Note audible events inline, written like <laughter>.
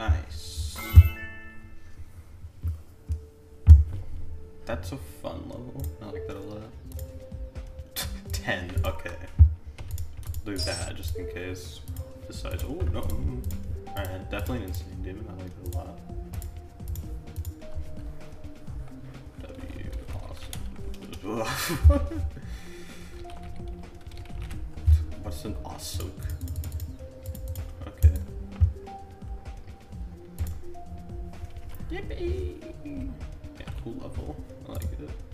Nice. That's a fun level. I like that a lot. 10, okay. Do that just in case. Besides, oh no. Alright, definitely an insane demon. I like it a lot. W, awesome. <laughs> What's an awesome? Yippee! Yeah, cool level. I like it.